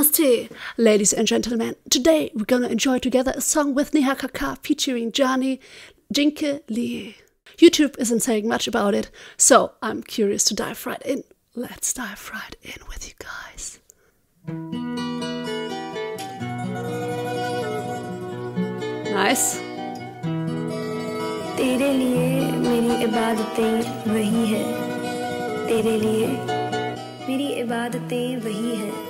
Namaste, ladies and gentlemen. Today we're gonna enjoy together a song with Neha Kakkar featuring Jaani Jinke Liye. YouTube isn't saying much about it, so I'm curious to dive right in. Let's dive right in with you guys. Nice. तेरे लिए मेरी इबादतें वही है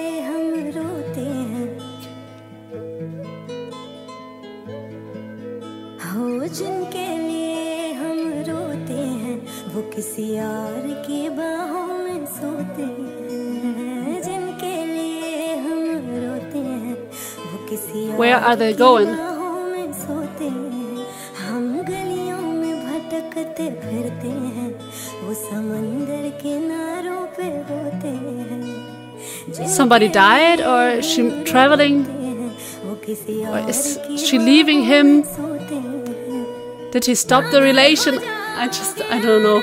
किसी और की बाहों में सोते हैं जिनके लिए हम रोते हैं वो किसी Where और are they की going? बाहों में सोते हैं हम गलियों में भटकते फिरते हैं वो समंदर किनारों पे होते हैं Somebody died, or is she traveling? or is she leaving him? Did he stop the relation? I just, I don't know.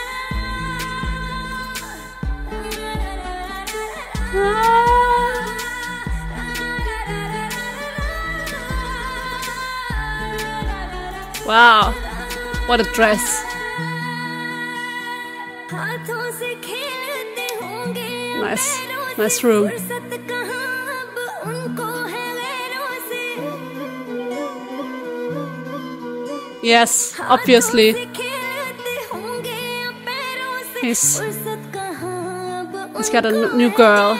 Wow, what a dress. Nice, nice room. Yes, obviously. He's, he's got a new girl.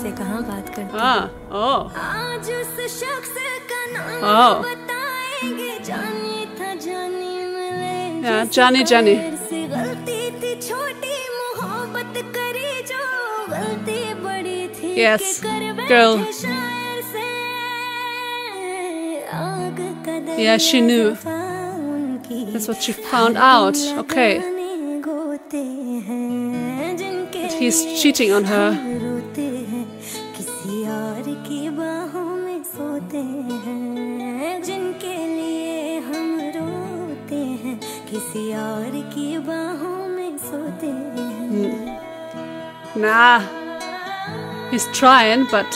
हमसे कहाँ बात करते हो Ah, oh. आज उस शख्स का नाम Oh. बताएँगे जानी था जानी मिले Johnny. खैर से गलती थी छोटी मोहब्बत करी जो गलती बड़ी थी Yes, girl. से Yeah, she knew. That's what she found out. Okay. हैं That he's cheating on her. हैं किसी और की बाहों में सोते हैं Nah. He's trying, but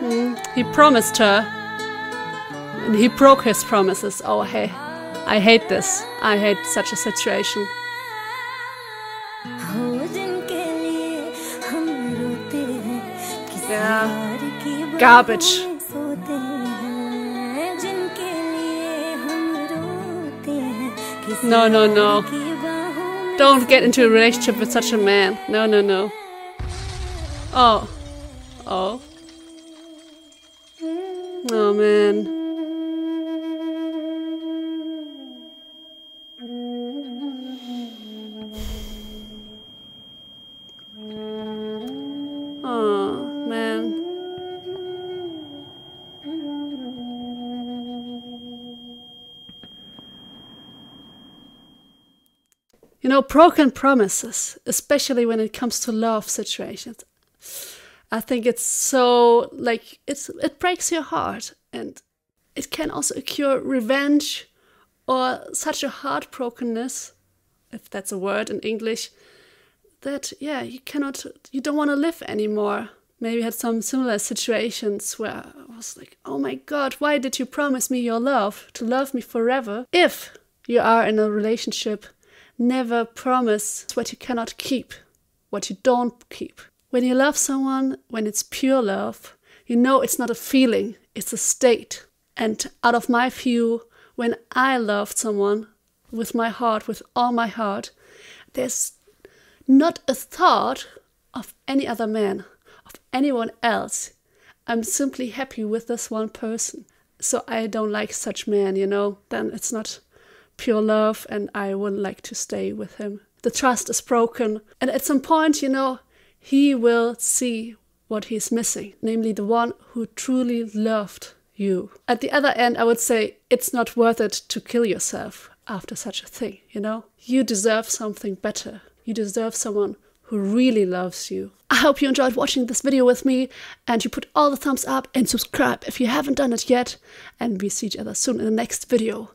Hmm, he promised her. And he broke his promises. Oh, hey. I hate this. I hate such a situation. हो जिनके लिए हम रोते हैं किसी Yeah. और की बाहों Garbage. No, no, no. Don't get into a relationship with such a man. No, no, no. Oh. Oh. Oh, man. You know, broken promises, especially when it comes to love situations, I think it's so like it's it breaks your heart and it can also occur revenge or such a heartbrokenness if that's a word in English, that yeah, you cannot, you don't want to live anymore. Maybe had some similar situations where I was like, oh my god, why did you promise me your love, to love me forever? If you are in a relationship, never promise what you cannot keep, what you don't keep. When you love someone, when it's pure love, you know it's not a feeling, it's a state. And out of my view, when I loved someone with my heart, with all my heart, there's not a thought of any other man, of anyone else. I'm simply happy with this one person. So I don't like such men, you know, then it's not pure love and I wouldn't like to stay with him. The trust is broken. And at some point, you know, he will see what he's missing, namely the one who truly loved you. At the other end, I would say it's not worth it to kill yourself after such a thing, you know? You deserve something better. You deserve someone who really loves you. I hope you enjoyed watching this video with me and you put all the thumbs up and subscribe if you haven't done it yet. And we see each other soon in the next video.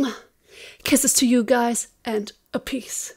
Ah, kisses to you guys and a peace.